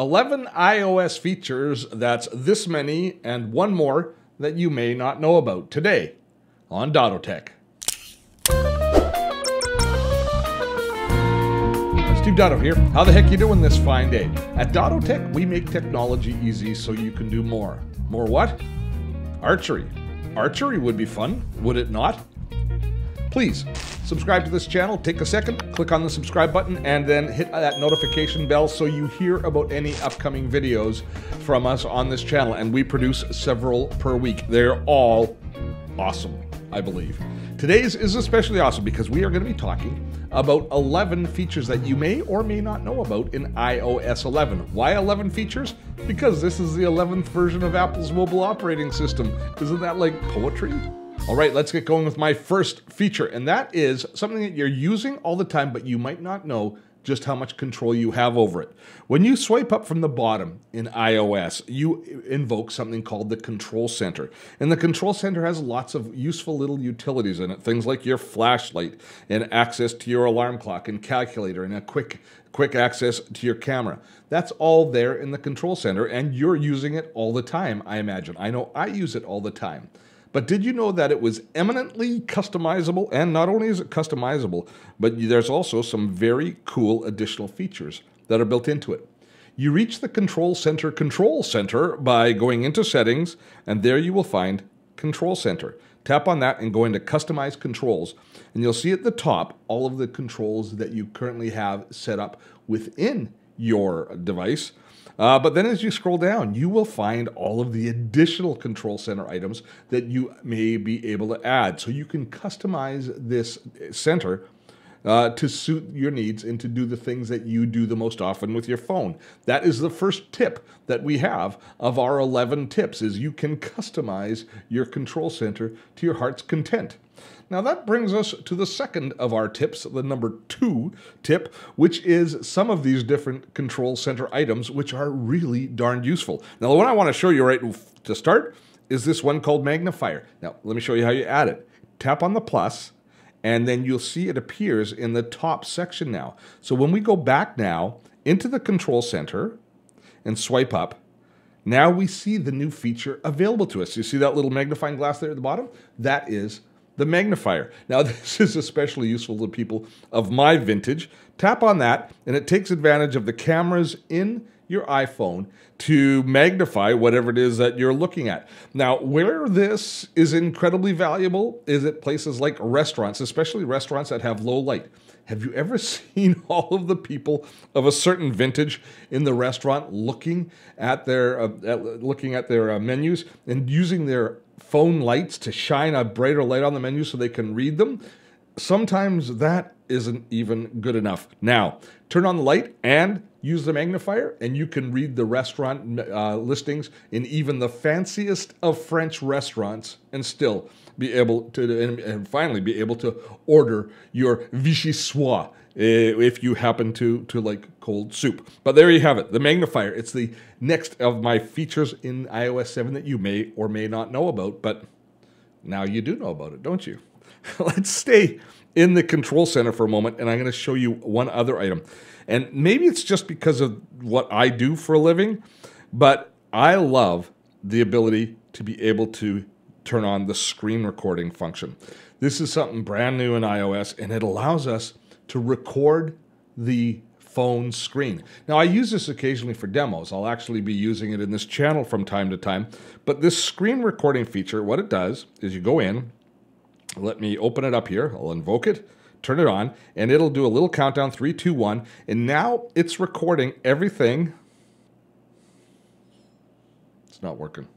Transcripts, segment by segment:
11 iOS features that's this many and one more that you may not know about today on Dottotech. Steve Dotto here. How the heck you doing this fine day? At Dottotech, we make technology easy so you can do more. More what? Archery. Archery would be fun, would it not? Please subscribe to this channel. Take a second, click on the subscribe button, and then hit that notification bell so you hear about any upcoming videos from us on this channel. And we produce several per week. They're all awesome, I believe. Today's is especially awesome because we are going to be talking about 11 features that you may or may not know about in iOS 11. Why 11 features? Because this is the 11th version of Apple's mobile operating system. Isn't that like poetry? All right, let's get going with my first feature, and that is something that you're using all the time, but you might not know just how much control you have over it. When you swipe up from the bottom in iOS, you invoke something called the Control Center. And the Control Center has lots of useful little utilities in it, things like your flashlight and access to your alarm clock and calculator and a quick quick access to your camera. That's all there in the Control Center and you're using it all the time, I imagine. I know I use it all the time. But did you know that it was eminently customizable? And not only is it customizable, but there's also some very cool additional features that are built into it. You reach the Control Center Control Center by going into Settings, and there you will find Control Center. Tap on that and go into Customize Controls, and you'll see at the top all of the controls that you currently have set up within your device. Uh, but then as you scroll down, you will find all of the additional control center items that you may be able to add. So you can customize this center uh, to suit your needs and to do the things that you do the most often with your phone. That is the first tip that we have of our 11 tips is you can customize your control center to your heart's content. Now that brings us to the second of our tips, the number two tip, which is some of these different control center items, which are really darn useful. Now the one I want to show you right to start is this one called Magnifier. Now let me show you how you add it. Tap on the plus, and then you'll see it appears in the top section now. So when we go back now into the control center and swipe up, now we see the new feature available to us. You see that little magnifying glass there at the bottom? That is the magnifier. Now, this is especially useful to people of my vintage. Tap on that, and it takes advantage of the cameras in your iPhone to magnify whatever it is that you're looking at. Now, where this is incredibly valuable is at places like restaurants, especially restaurants that have low light. Have you ever seen all of the people of a certain vintage in the restaurant looking at their uh, at, looking at their uh, menus and using their phone lights to shine a brighter light on the menu so they can read them. Sometimes that isn't even good enough. Now, turn on the light and use the magnifier, and you can read the restaurant uh, listings in even the fanciest of French restaurants and still be able to, and, and finally be able to order your vichyssoise Uh, if you happen to to like cold soup. But there you have it, the magnifier. It's the next of my features in iOS 7 that you may or may not know about, but now you do know about it, don't you? Let's stay in the control center for a moment, and I'm going to show you one other item. And maybe it's just because of what I do for a living, but I love the ability to be able to turn on the screen recording function. This is something brand new in iOS, and it allows us to record the phone screen. Now, I use this occasionally for demos. I'll actually be using it in this channel from time to time. But this screen recording feature, what it does is you go in, let me open it up here, I'll invoke it, turn it on, and it'll do a little countdown three, two, one, and now it's recording everything. It's not working,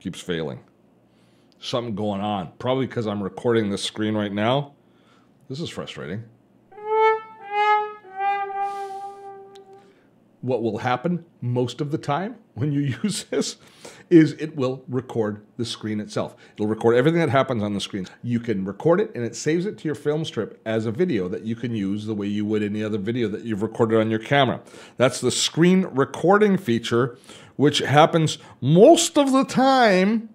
keeps failing. Something going on, probably because I'm recording this screen right now. This is frustrating. What will happen most of the time when you use this is it will record the screen itself. It'll record everything that happens on the screen. You can record it and it saves it to your film strip as a video that you can use the way you would any other video that you've recorded on your camera. That's the screen recording feature, which happens most of the time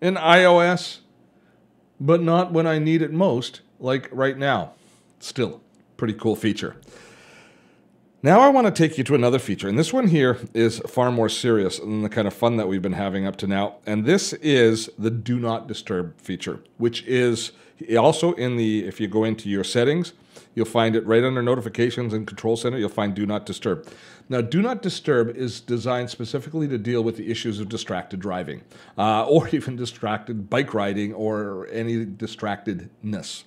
in iOS, but not when I need it most, like right now. Still, pretty cool feature. Now I want to take you to another feature, and this one here is far more serious than the kind of fun that we've been having up to now. And this is the Do Not Disturb feature, which is also in the, if you go into your settings, you'll find it right under Notifications and Control Center, you'll find Do Not Disturb. Now, Do Not Disturb is designed specifically to deal with the issues of distracted driving, uh, or even distracted bike riding, or any distractedness.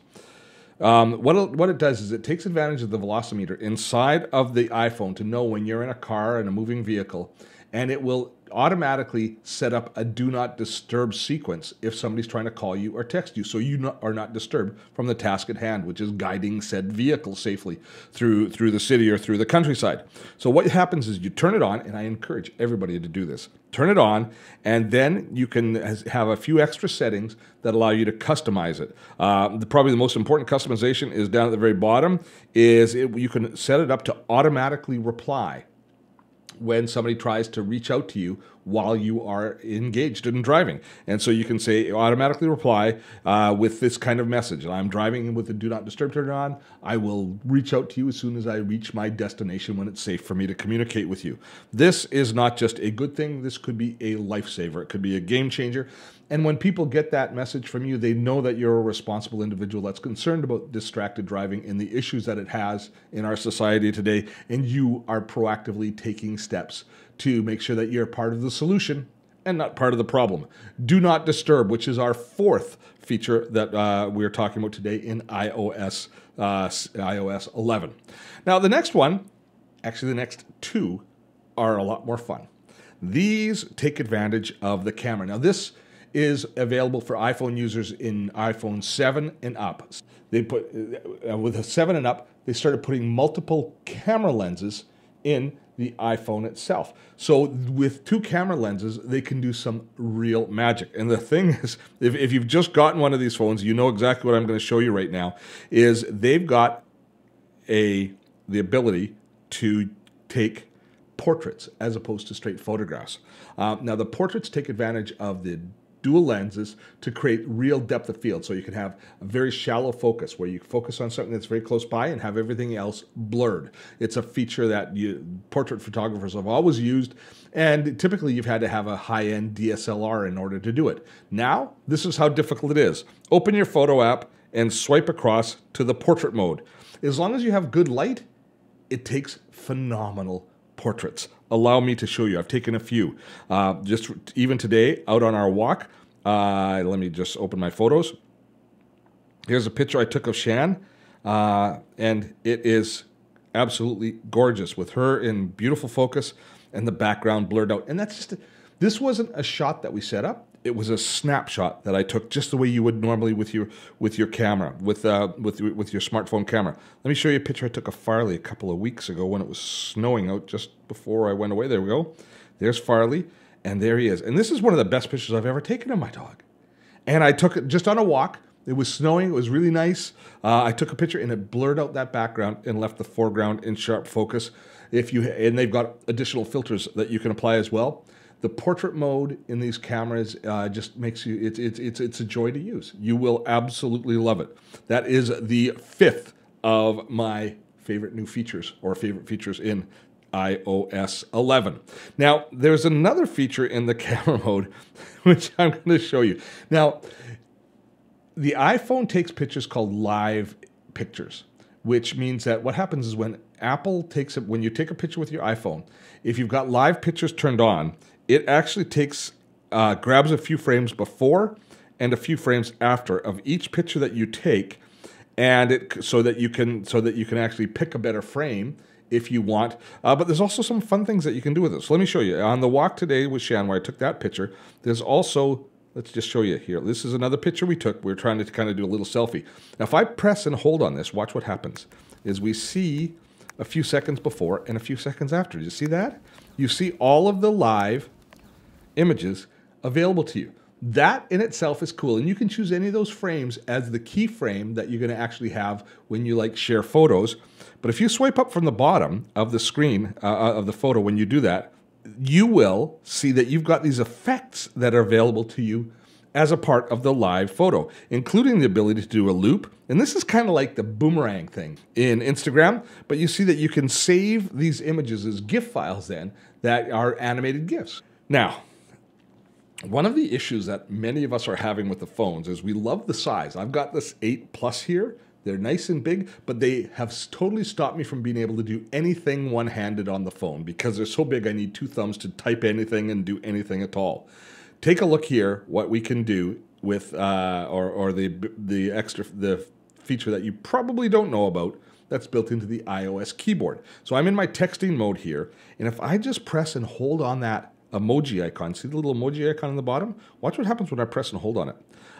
Um, what, what it does is it takes advantage of the velocimeter inside of the iPhone to know when you're in a car and a moving vehicle, and it will automatically set up a do not disturb sequence if somebody's trying to call you or text you so you not, are not disturbed from the task at hand which is guiding said vehicle safely through through the city or through the countryside. So what happens is you turn it on and i encourage everybody to do this. Turn it on and then you can have a few extra settings that allow you to customize it. Uh, the, probably the most important customization is down at the very bottom is it, you can set it up to automatically reply when somebody tries to reach out to you while you are engaged in driving. And so you can say automatically reply uh, with this kind of message. I'm driving with the do not disturb turned on. I will reach out to you as soon as I reach my destination when it's safe for me to communicate with you. This is not just a good thing, this could be a lifesaver. It could be a game changer. And when people get that message from you, they know that you're a responsible individual that's concerned about distracted driving and the issues that it has in our society today. And you are proactively taking steps to make sure that you're part of the solution and not part of the problem. Do not disturb, which is our fourth feature that uh, we're talking about today in iOS uh, iOS 11. Now, the next one, actually, the next two, are a lot more fun. These take advantage of the camera. Now, this is available for iPhone users in iPhone 7 and up. They put uh, with a 7 and up, they started putting multiple camera lenses in the iPhone itself. So with two camera lenses, they can do some real magic. And the thing is, if, if you've just gotten one of these phones, you know exactly what I'm going to show you right now. Is they've got a the ability to take portraits as opposed to straight photographs. Uh, now the portraits take advantage of the dual lenses to create real depth of field. So you can have a very shallow focus where you focus on something that's very close by and have everything else blurred. It's a feature that you, portrait photographers have always used, and typically you've had to have a high end DSLR in order to do it. Now, this is how difficult it is. Open your photo app and swipe across to the portrait mode. As long as you have good light, it takes phenomenal portraits. Allow me to show you. I've taken a few. Uh, just even today, out on our walk, uh, let me just open my photos. Here's a picture I took of Shan, uh, and it is absolutely gorgeous with her in beautiful focus and the background blurred out. And that's just, a, this wasn't a shot that we set up it was a snapshot that I took just the way you would normally with your with your camera with uh, with with your smartphone camera. Let me show you a picture I took of Farley a couple of weeks ago when it was snowing out just before I went away. There we go. There's Farley, and there he is. And this is one of the best pictures I've ever taken of my dog. And I took it just on a walk. It was snowing. It was really nice. Uh, I took a picture and it blurred out that background and left the foreground in sharp focus. If you and they've got additional filters that you can apply as well. The portrait mode in these cameras uh, just makes you, it's, it's, it's, it's a joy to use. You will absolutely love it. That is the fifth of my favorite new features or favorite features in iOS 11. Now, there's another feature in the camera mode which I'm going to show you. Now, the iPhone takes pictures called live pictures, which means that what happens is when Apple takes it, when you take a picture with your iPhone, if you've got live pictures turned on, it actually takes uh, grabs a few frames before and a few frames after of each picture that you take, and it so that you can so that you can actually pick a better frame if you want. Uh, but there's also some fun things that you can do with it. So let me show you. On the walk today with Shan, where I took that picture, there's also let's just show you here. This is another picture we took. We are trying to kind of do a little selfie. Now, if I press and hold on this, watch what happens. Is we see a few seconds before and a few seconds after. Do you see that? You see all of the live images available to you. That in itself is cool. And you can choose any of those frames as the key frame that you're going to actually have when you like share photos. But if you swipe up from the bottom of the screen uh, uh, of the photo when you do that, you will see that you've got these effects that are available to you as a part of the live photo, including the ability to do a loop. And this is kind of like the boomerang thing in Instagram, but you see that you can save these images as GIF files then that are animated GIFs. Now, one of the issues that many of us are having with the phones is we love the size. I've got this 8 Plus here. They're nice and big, but they have totally stopped me from being able to do anything one handed on the phone because they're so big I need two thumbs to type anything and do anything at all take a look here what we can do with uh, or, or the the extra the feature that you probably don't know about that's built into the iOS keyboard. So I'm in my texting mode here, and if I just press and hold on that emoji icon, see the little emoji icon on the bottom? Watch what happens when I press and hold on it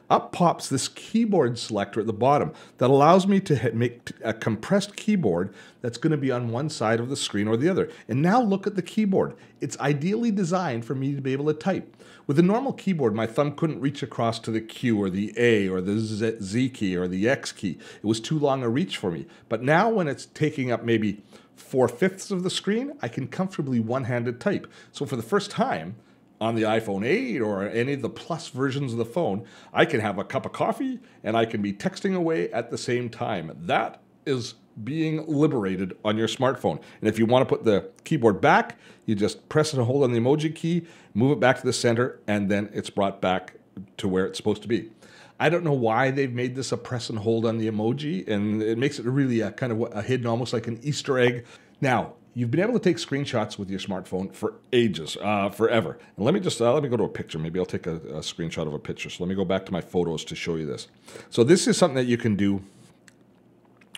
up pops this keyboard selector at the bottom that allows me to hit, make a compressed keyboard that's going to be on one side of the screen or the other. And now look at the keyboard. It's ideally designed for me to be able to type. With a normal keyboard, my thumb couldn't reach across to the Q or the A or the Z key or the X key. It was too long a reach for me. But now when it's taking up maybe four fifths of the screen, I can comfortably one handed type. So for the first time, on the iPhone 8 or any of the plus versions of the phone, I can have a cup of coffee and I can be texting away at the same time. That is being liberated on your smartphone. And if you want to put the keyboard back, you just press and hold on the emoji key, move it back to the center, and then it's brought back to where it's supposed to be. I don't know why they've made this a press and hold on the emoji, and it makes it really a kind of a hidden, almost like an Easter egg. Now, you've been able to take screenshots with your smartphone for ages, uh, forever. And let me just uh, let me go to a picture. Maybe I'll take a, a screenshot of a picture. So let me go back to my photos to show you this. So this is something that you can do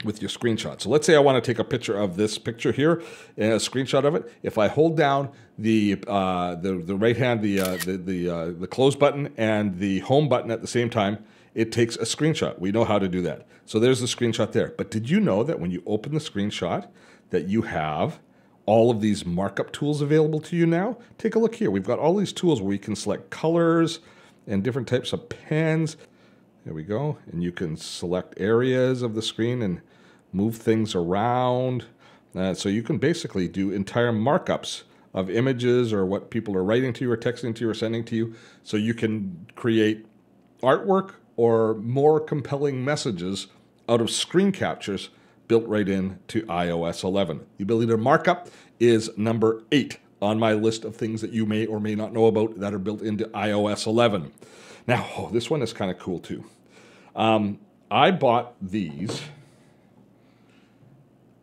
with your screenshot. So let's say I want to take a picture of this picture here, and a screenshot of it. If I hold down the uh, the, the right hand, the uh, the the, uh, the close button and the home button at the same time, it takes a screenshot. We know how to do that. So there's the screenshot there. But did you know that when you open the screenshot, that you have all of these markup tools available to you now. Take a look here. We've got all these tools where you can select colors and different types of pens. There we go. And you can select areas of the screen and move things around. Uh, so you can basically do entire markups of images or what people are writing to you or texting to you or sending to you. So you can create artwork or more compelling messages out of screen captures built right in to iOS 11. The ability to markup is number eight on my list of things that you may or may not know about that are built into iOS 11. Now, oh, this one is kind of cool too. Um, I bought these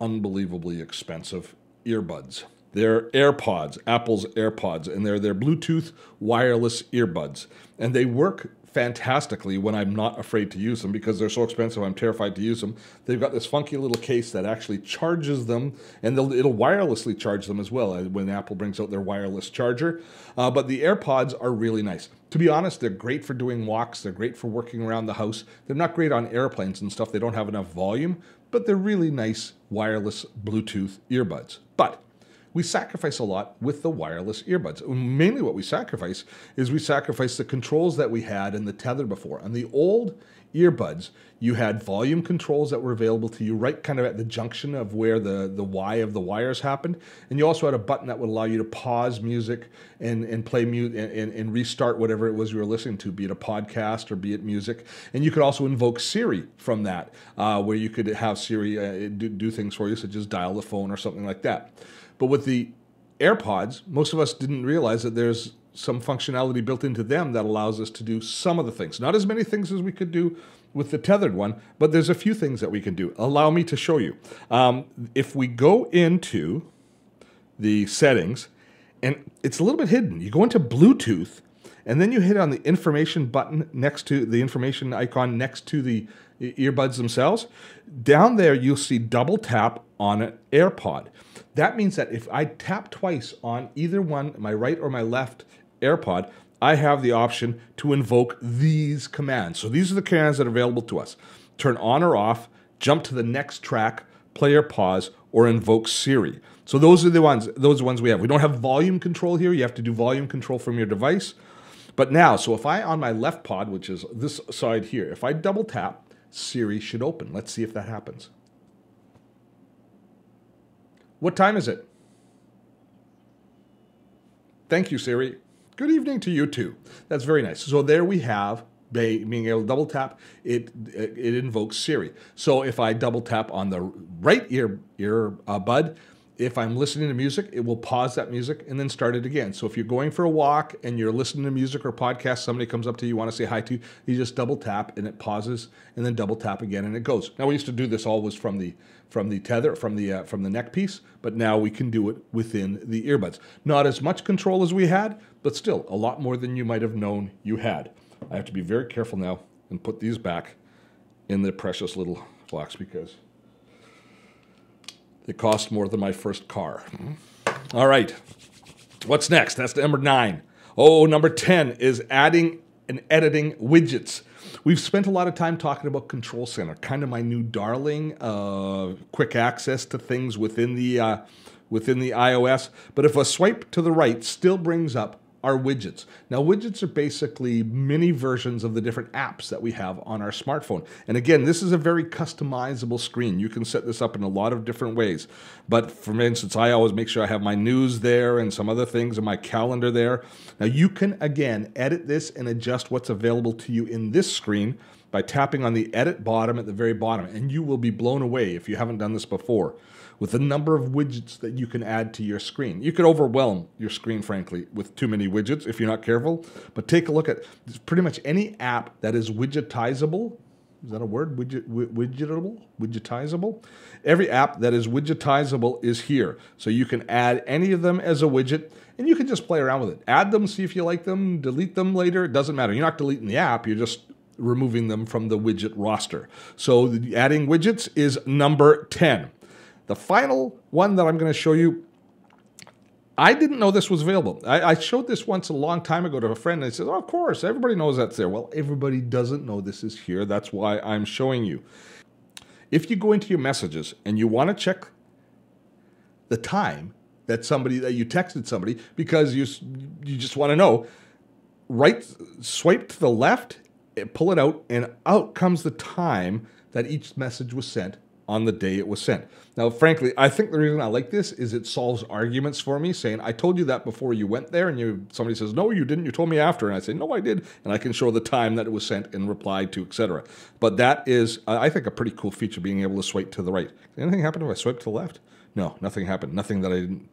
unbelievably expensive earbuds. They're AirPods, Apple's AirPods, and they're their Bluetooth wireless earbuds. And they work fantastically when I'm not afraid to use them because they're so expensive. I'm terrified to use them. They've got this funky little case that actually charges them, and it'll wirelessly charge them as well uh, when Apple brings out their wireless charger. Uh, but the AirPods are really nice. To be honest, they're great for doing walks. They're great for working around the house. They're not great on airplanes and stuff. They don't have enough volume, but they're really nice wireless Bluetooth earbuds. But we sacrifice a lot with the wireless earbuds. Mainly what we sacrifice is we sacrifice the controls that we had in the tether before. On the old earbuds, you had volume controls that were available to you right kind of at the junction of where the, the Y of the wires happened. And you also had a button that would allow you to pause music and, and play mute and, and, restart whatever it was you were listening to, be it a podcast or be it music. And you could also invoke Siri from that, uh, where you could have Siri uh, do, do things for you, such as dial the phone or something like that. But with the AirPods, most of us didn't realize that there's some functionality built into them that allows us to do some of the things. Not as many things as we could do with the tethered one, but there's a few things that we can do. Allow me to show you. Um, if we go into the settings, and it's a little bit hidden, you go into Bluetooth, and then you hit on the information button next to the information icon next to the earbuds themselves. Down there, you'll see double tap on an AirPod. That means that if I tap twice on either one, my right or my left AirPod, I have the option to invoke these commands. So these are the commands that are available to us. Turn on or off, jump to the next track, play or pause, or invoke Siri. So those are the ones, those are the ones we have. We don't have volume control here. You have to do volume control from your device. But now, so if I on my left pod, which is this side here, if I double tap, Siri should open. Let's see if that happens. What time is it? Thank you, Siri. Good evening to you too. That's very nice. So there we have being able to double tap, it it invokes Siri. So if I double tap on the right ear ear uh, bud, if I'm listening to music, it will pause that music and then start it again. So if you're going for a walk and you're listening to music or podcast, somebody comes up to you, you want to say hi to, you just double tap and it pauses and then double tap again and it goes. Now we used to do this always from the from the tether from the uh, from the neck piece, but now we can do it within the earbuds. Not as much control as we had, but still a lot more than you might have known you had. I have to be very careful now and put these back in the precious little box because it cost more than my first car. All right. What's next? That's number nine. Oh, number 10 is adding and editing widgets. We've spent a lot of time talking about Control Center, kind of my new darling, uh, quick access to things within the uh, within the iOS. But if a swipe to the right still brings up are widgets. Now, widgets are basically mini versions of the different apps that we have on our smartphone. And again, this is a very customizable screen. You can set this up in a lot of different ways. But for instance, I always make sure I have my news there and some other things in my calendar there. Now, you can again edit this and adjust what's available to you in this screen by tapping on the edit bottom at the very bottom. And you will be blown away if you haven't done this before with the number of widgets that you can add to your screen. You could overwhelm your screen, frankly, with too many widgets if you're not careful. But take a look at pretty much any app that is widgetizable. Is that a word? Widget, widgetable? Widgetizable? Every app that is widgetizable is here. So you can add any of them as a widget and you can just play around with it. Add them, see if you like them, delete them later. It doesn't matter. You're not deleting the app, you're just removing them from the widget roster. So adding widgets is number 10. The final one that I'm going to show you, I didn't know this was available. I, I, showed this once a long time ago to a friend, and he says, oh, Of course, everybody knows that's there. Well, everybody doesn't know this is here. That's why I'm showing you. If you go into your messages and you want to check the time that somebody that you texted somebody because you you just want to know, right swipe to the left, eh, pull it out, and out comes the time that each message was sent on the day it was sent. Now, frankly, I think the reason I like this is it solves arguments for me, saying, I told you that before you went there, and you somebody says, No, you didn't, you told me after. And I say, No, I did. And I can show the time that it was sent and replied to, etc. But that is, I think, a pretty cool feature, being able to swipe to the right. anything happen if I swipe to the left? No, nothing happened. Nothing that I didn't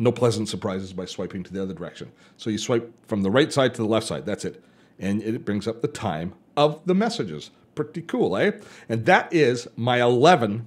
no pleasant surprises by swiping to the other direction. So you swipe from the right side to the left side. That's it. And it brings up the time of the messages. Pretty cool, eh? And that is my 11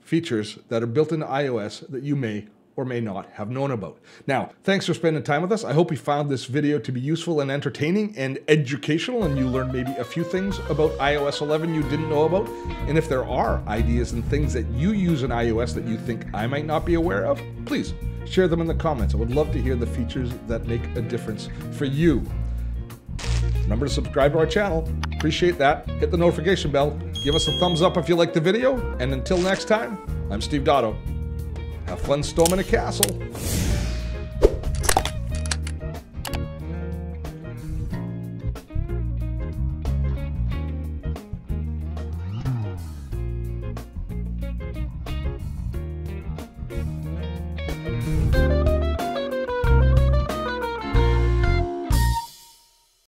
features that are built into iOS that you may or may not have known about. Now, thanks for spending time with us. I hope you found this video to be useful and entertaining and educational, and you learned maybe a few things about iOS 11 you didn't know about. And if there are ideas and things that you use in iOS that you think I might not be aware of, please share them in the comments. I would love to hear the features that make a difference for you. Remember to subscribe to our channel. Appreciate that. Hit the notification bell. Give us a thumbs up if you like the video. And until next time, I'm Steve Dotto. Have fun storming a castle.